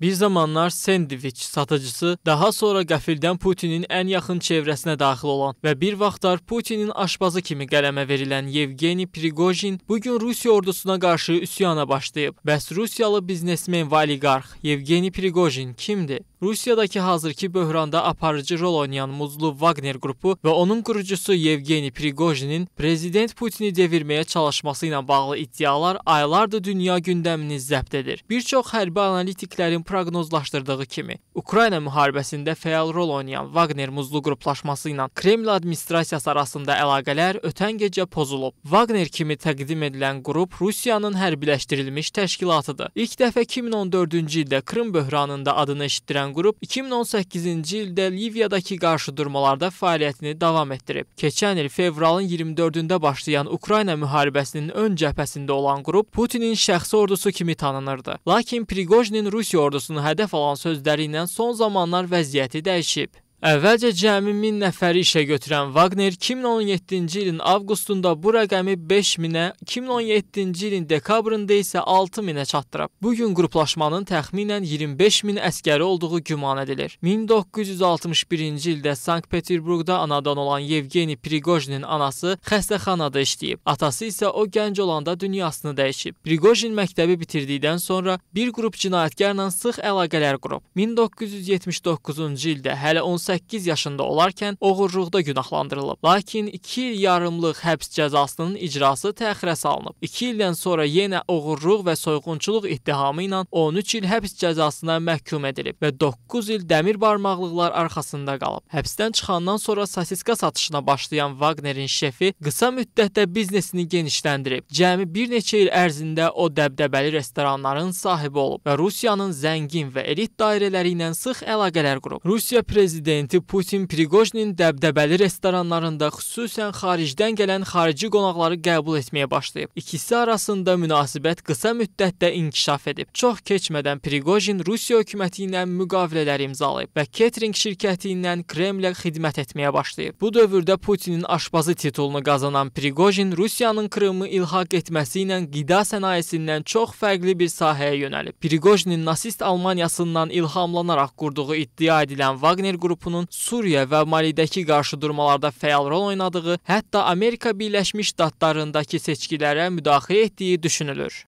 Bir zamanlar sendviç satıcısı, daha sonra qəfildən Putinin ən yaxın çevrəsinə daxil olan və bir vaxtlar Putinin aşpazı kimi qələmə verilən Yevgeni Prigojin bu gün Rusiya ordusuna qarşı üsyana başlayıb. Bəs Rusiyalı biznesmen və oliqarx Yevgeni Prigojin kimdir? Rusiyadakı hazırki böhranda aparıcı rol oynayan muzlu Wagner qrupu və onun qurucusu Yevgeni Prigojinin prezident Putini devirməyə çalışması ilə bağlı iddialar aylardır dünya gündəmini zəbt edir. Bir çox hərbi analitiklərin proqnozlaşdırdığı kimi, Ukrayna müharibəsində fəal rol oynayan Wagner muzlu qruplaşması ilə Kreml administrasiyası arasında əlaqələr ötən gecə pozulub. Wagner kimi təqdim edilən qrup Rusiyanın hərbiləşdirilmiş təşkilatıdır. İlk dəfə 2014-cü ildə Krım böhranında adını eşitdirən edilən qrup 2018-ci ildə Liviyadakı qarşıdurmalarda fəaliyyətini davam etdirib. Keçən il fevralın 24-də başlayan Ukrayna müharibəsinin ön cəbhəsində olan qrup Putinin şəxsi ordusu kimi tanınırdı. Lakin Prigojinin Rusiya ordusunu hədəf alan sözləri ilə son zamanlar vəziyyəti dəyişib. Əvvəlcə cəmi 1000 nəfəri işə götürən Wagner 2017-ci ilin avqustunda bu rəqəmi 5000-ə, 2017-ci ilin dekabrında isə 6000-ə çatdırıb. Bu gün qruplaşmanın təxminən 25 min əskəri olduğu güman edilir. 1961-ci ildə Sankt-Peterburqda anadan olan Yevgeni Prigojinin anası xəstəxanada işləyib. Atası isə o gənc olanda dünyasını dəyişib. Prigojin məktəbi bitirdikdən sonra bir qrup cinayətkarla sıx əlaqələr qurub. 1979-cu ildə hələ 18 18 yaşında olarkən oğurluqda günahlandırılıb. Lakin 2 il yarımlıq həbs cəzasının icrası təxirə salınıb. 2 ildən sonra yenə oğurluq və soyğunçuluq ittihamı ilə 13 il həbs cəzasına məhkum edilib və 9 il dəmir barmaqlıqlar arxasında qalıb. Həbsdən çıxandan sonra sosiska satışına başlayan Wagnerin şefi qısa müddətdə biznesini genişləndirib. Cəmi bir neçə il ərzində o dəbdəbəli restoranların sahibi olub və Rusiyanın zəngin və elit dairələri ilə sıx əlaqələr qurub. Rusiya prezidenti prezidenti Putin Priqojinin dəbdəbəli restoranlarında xüsusən xaricdən gələn xarici qonaqları qəbul etməyə başlayıb. İkisi arasında münasibət qısa müddətdə inkişaf edib. Çox keçmədən Priqojin Rusiya hökuməti ilə müqavilələr imzalayıb və catering şirkəti ilə Kremlə xidmət etməyə başlayıb. Bu dövrdə Putinin aşpazı titulunu qazanan Priqojin Rusiyanın Krımı ilhaq etməsi ilə qida sənayesindən çox fərqli bir sahəyə yönəlib. Priqojinin nasist Almaniyasından ilhamlanaraq qurduğu iddia edilən Wagner qrupu qrupunun Suriya və Malidəki qarşıdurmalarda fəal rol oynadığı, hətta Amerika Birləşmiş Ştatlarındakı seçkilərə müdaxilə etdiyi düşünülür.